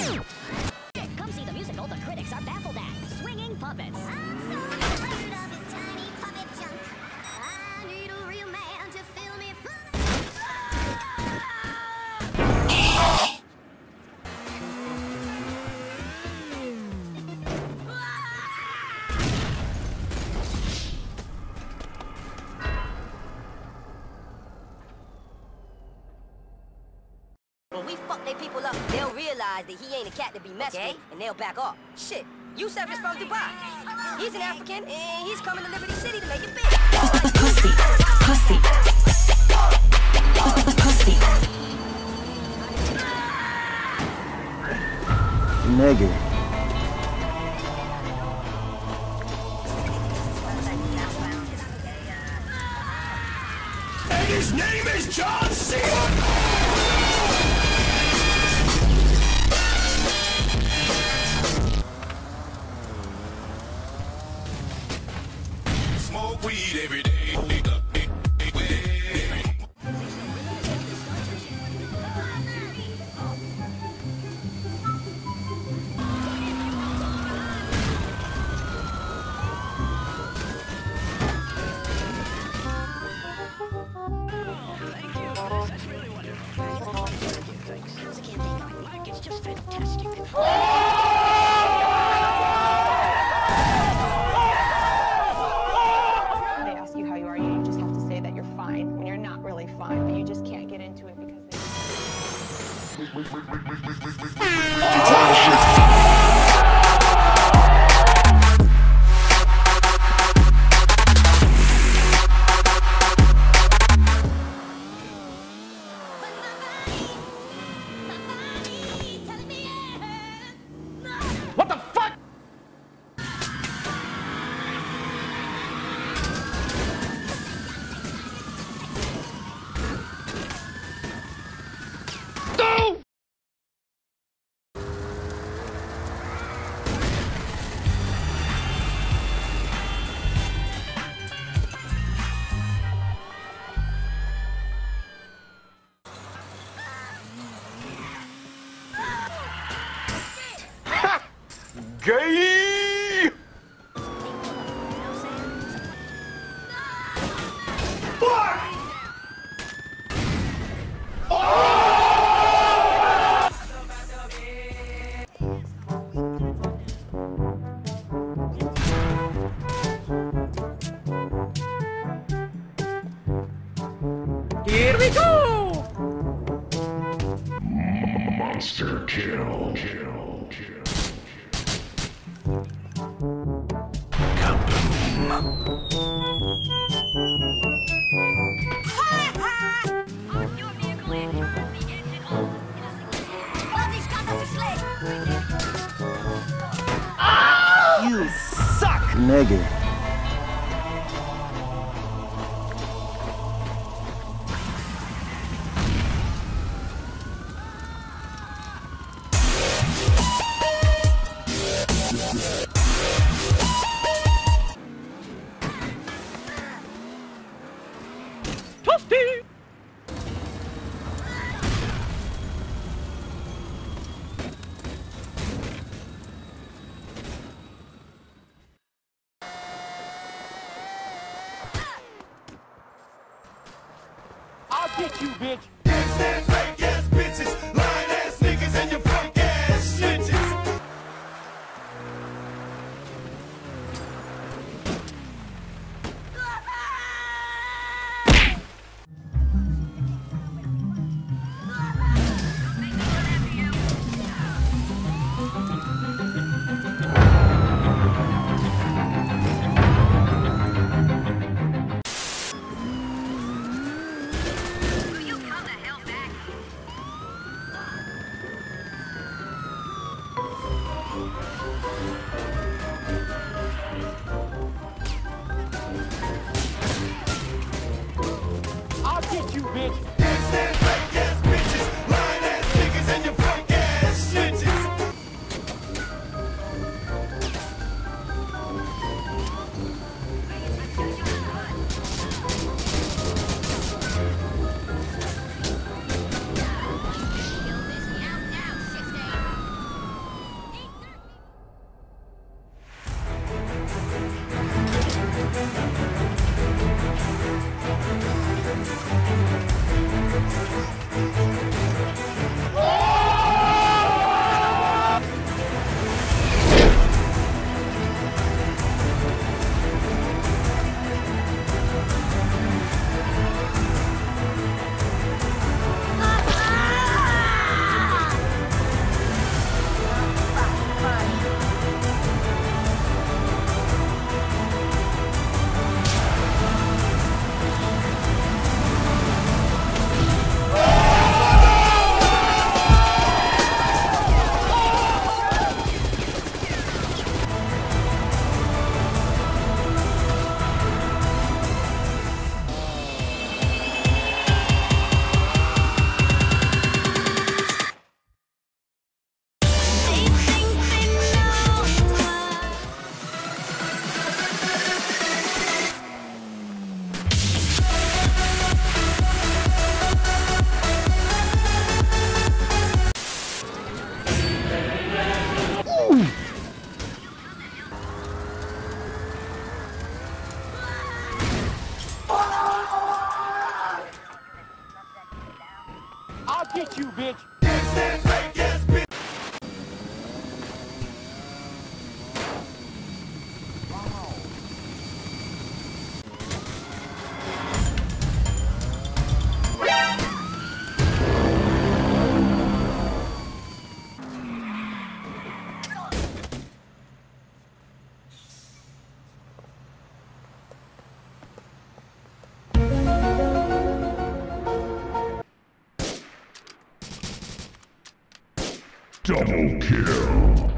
Come see the musical the critics are baffled at. Swinging Puppets. Realize that he ain't a cat to be messed with, and they'll back off. Shit, Yusuf is from Dubai. He's an African, and he's coming to Liberty City to make it big. Pussy, pussy, pussy. Nigga. Fine, but you just can't get into it because they. Gay! Here we go! Monster. Kill. Kill. You suck! Nigga. I'll get you, bitch! Bitch! Double kill.